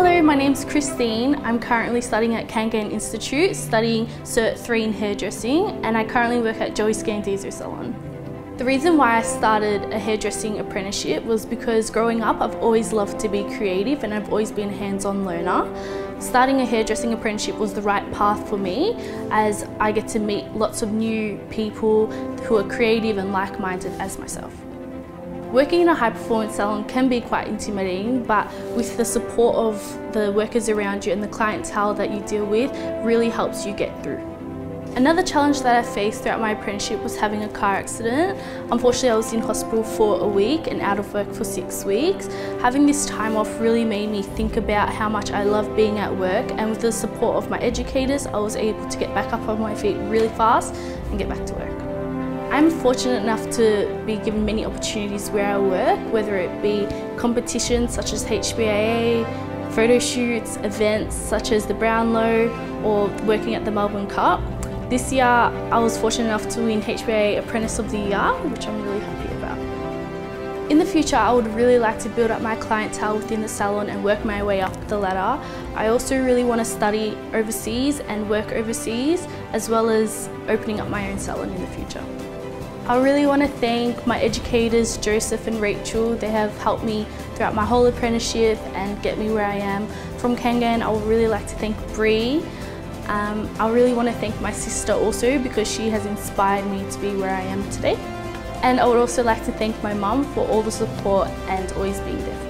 Hello, my name's Christine. I'm currently studying at Kangan Institute, studying Cert 3 in hairdressing, and I currently work at Joey Scandizzo Salon. The reason why I started a hairdressing apprenticeship was because growing up I've always loved to be creative and I've always been a hands-on learner. Starting a hairdressing apprenticeship was the right path for me as I get to meet lots of new people who are creative and like-minded as myself. Working in a high performance salon can be quite intimidating but with the support of the workers around you and the clientele that you deal with really helps you get through. Another challenge that I faced throughout my apprenticeship was having a car accident. Unfortunately I was in hospital for a week and out of work for six weeks. Having this time off really made me think about how much I love being at work and with the support of my educators I was able to get back up on my feet really fast and get back to work. I'm fortunate enough to be given many opportunities where I work, whether it be competitions such as HBAA, photo shoots, events such as the Brownlow or working at the Melbourne Cup. This year I was fortunate enough to win HBA Apprentice of the Year, which I'm really happy about. In the future I would really like to build up my clientele within the salon and work my way up the ladder. I also really want to study overseas and work overseas as well as opening up my own salon in the future. I really want to thank my educators Joseph and Rachel. They have helped me throughout my whole apprenticeship and get me where I am. From Kangan I would really like to thank Bree um, I really want to thank my sister also because she has inspired me to be where I am today. And I would also like to thank my mum for all the support and always being there